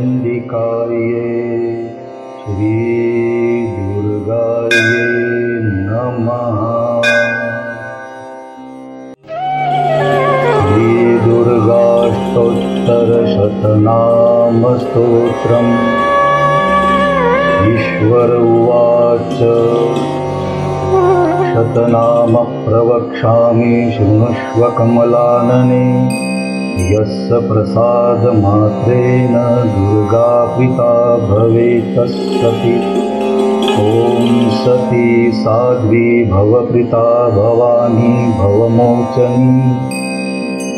चण्डिकायै श्रीदुर्गायै नमः। श्रीदुर्गाष्टोत्तरशतनामस्तोत्रम् ईश्वर उवाच। शतनाम प्रवक्ष्यामि श्रुणुष्वकमलानने यस्य प्रसादमात्रेण दुर्गापिता भवेतस्सति ॐ सती साध्वी भवकृता भवानी भवमोचनी।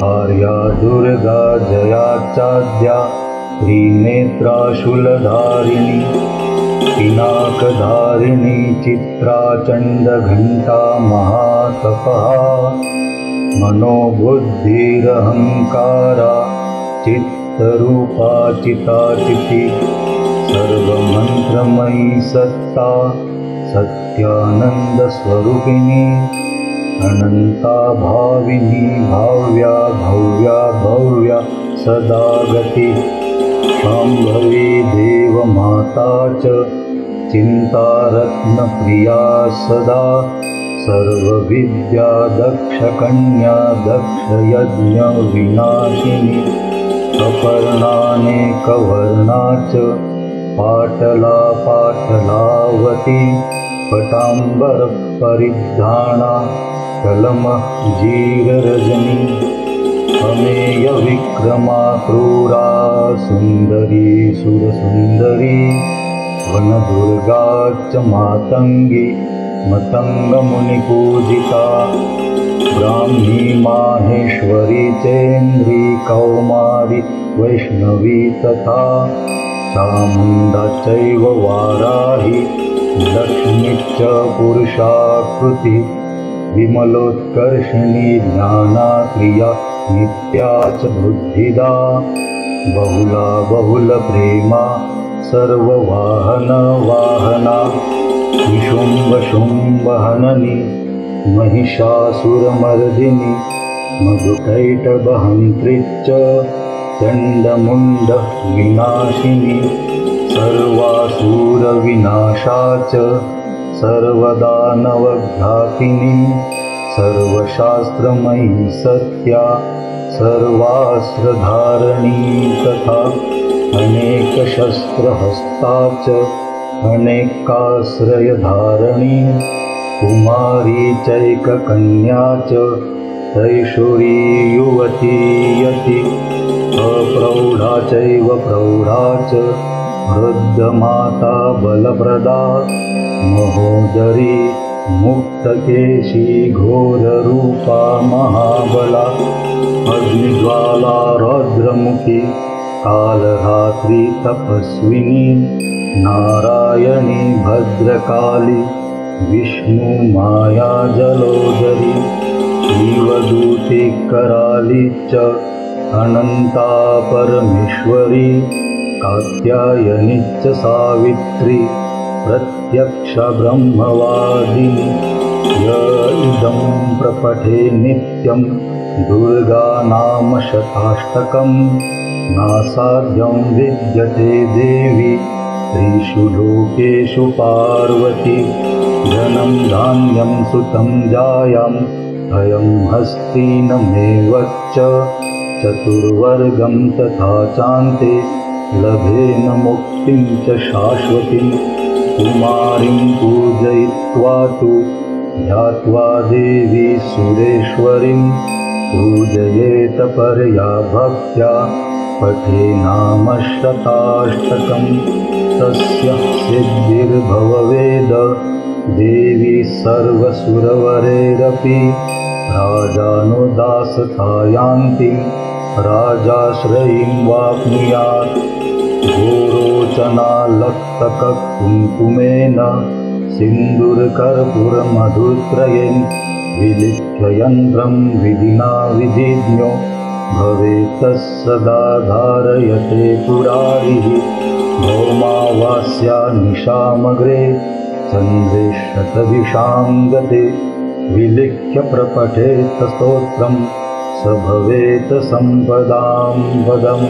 आर्या दुर्गा जयाचाद्या त्रिनेत्राशूलधारिणी। पिनाकधारिणी चित्राचण्डघण्टा महातपः मनोबुद्धिरहङ्कारा चित्तरूपाचिताचिति सर्वमन्त्रमयी सत्ता सत्यानन्दस्वरूपिणी अनन्ता भाविनी भाव्या भव्या भव्या सदा गति शाम्भवी देवमाता च चिन्तारत्नप्रिया सदा सर्वविद्या दक्षकन्या दक्षयज्ञविनाशिनी अपर्णानेकवर्णा च पाटला पाटलावती पटाम्बरपरिधाना कलमजीररजनी अमेयविक्रमा क्रूरा सुन्दरी सुरसुन्दरी वनदुर्गा च मातङ्गी मतङ्गमुनिपूजिता ब्राह्मी माहेश्वरी चेन्द्री कौमारी वैष्णवी तथा चामुण्डा चैव वाराहि लक्ष्मीश्च पुरुषाकृति विमलोत्कर्षिणी ज्ञानाक्रिया नित्या च बुद्धिदा बहुला बहुलप्रेमा सर्ववाहनवाहना निशुम्भशुम्भहननि महिषासुरमर्दिनि मधुकैटबहन्त्री च चण्डमुण्डविनाशिनी सर्वासुरविनाशा च सर्वदानवघातिनी सर्वशास्त्रमयी सत्या सर्वास्त्रधारणी तथा अनेकशस्त्रहस्ता च अनेकाश्रयधारणी कुमारी चैककन्या च तैषुरी युवती यति अप्रौढा चैव प्रौढा च वृद्धमाता बलप्रदा महोदरी मुक्तकेशी घोररूपा महाबला अग्निज्वाला रौद्रमुखी कालरात्रि तपस्विनी नारायणी भद्रकाली विष्णुमाया जलोदरी शिवदूती कराली च अनन्ता परमेश्वरी कात्यायनी च सावित्री प्रत्यक्षब्रह्मवादिनी य इदं प्रपठे नित्यं दुर्गानामशताष्टकं नासाध्यं विद्यते देवी त्रिषु लोकेषु पार्वती धनं धान्यं सुतं जायाम् अयं हस्तीनमेव च चतुर्वर्गं तथा चान्ते लभेन मुक्तिं च शाश्वतीं कुमारीं पूजयित्वा तु ध्यात्वा देवी सुरेश्वरीं पूजयेत परया भक्त्या पठे नाम शताष्टकं तस्य सिद्धिर्भववेद। देवी सर्वसुरवरेरपि राजानुदासथायान्तिं राजाश्रयीं वाप्नुयात् गोरोचनालक्तककुङ्कुमेन सिन्दूरकर्पूरमधुत्रयेन् विलिख्ययन्त्रं विधिना विधिज्ञो। भवेत् सदा धारयते पुरारिः भौमावास्या निशामग्रे चन्द्रे शतदिशां गते विलिख्य प्रपठेत स्तोत्रं स भवेत् सम्पदां पदम्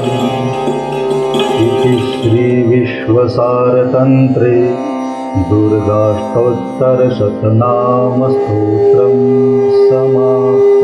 इति श्रीविश्वसारतन्त्रे दुर्गाष्टोत्तरशतनामस्तोत्रं समाप्तम्